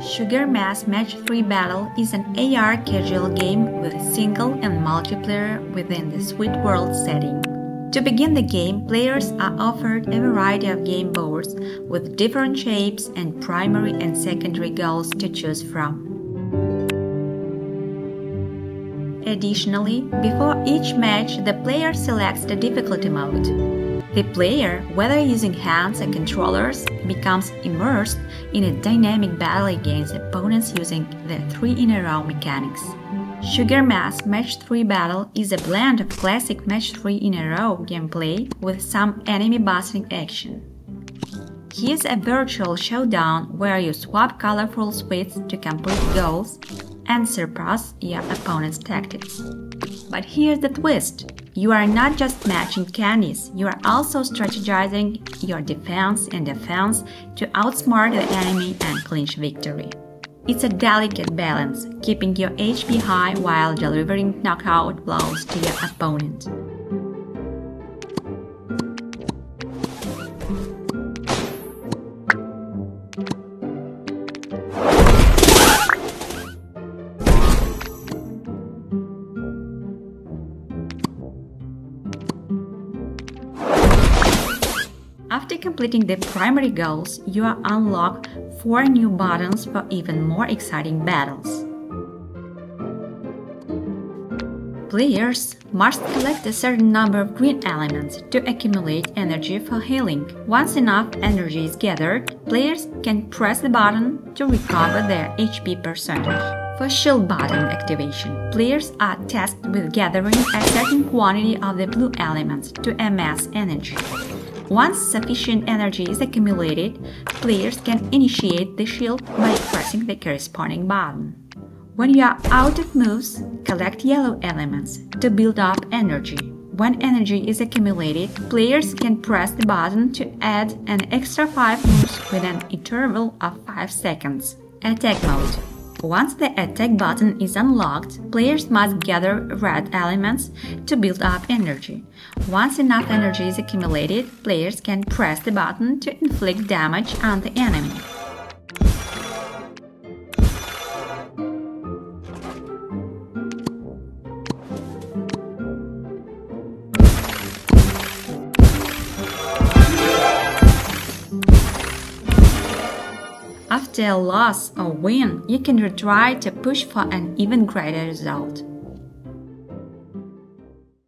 Sugar Mess Match 3 Battle is an AR casual game with single and multiplayer within the Sweet World setting. To begin the game, players are offered a variety of game boards with different shapes and primary and secondary goals to choose from. Additionally, before each match, the player selects the difficulty mode. The player, whether using hands and controllers, becomes immersed in a dynamic battle against opponents using the 3 in a row mechanics. Sugar Mess Match 3 Battle is a blend of classic Match 3 in a row gameplay with some enemy busting action. Here's a virtual showdown where you swap colorful sweets to complete goals and surpass your opponent's tactics. But here's the twist you are not just matching candies, you are also strategizing your defense and defense to outsmart the enemy and clinch victory. It's a delicate balance, keeping your HP high while delivering knockout blows to your opponent. After completing the primary goals, you will unlock 4 new buttons for even more exciting battles. Players must collect a certain number of green elements to accumulate energy for healing. Once enough energy is gathered, players can press the button to recover their HP percentage. For shield button activation, players are tasked with gathering a certain quantity of the blue elements to amass energy. Once sufficient energy is accumulated, players can initiate the shield by pressing the corresponding button. When you are out of moves, collect yellow elements to build up energy. When energy is accumulated, players can press the button to add an extra 5 moves with an interval of 5 seconds. Attack mode once the attack button is unlocked, players must gather red elements to build up energy. Once enough energy is accumulated, players can press the button to inflict damage on the enemy. After a loss or win, you can retry to push for an even greater result.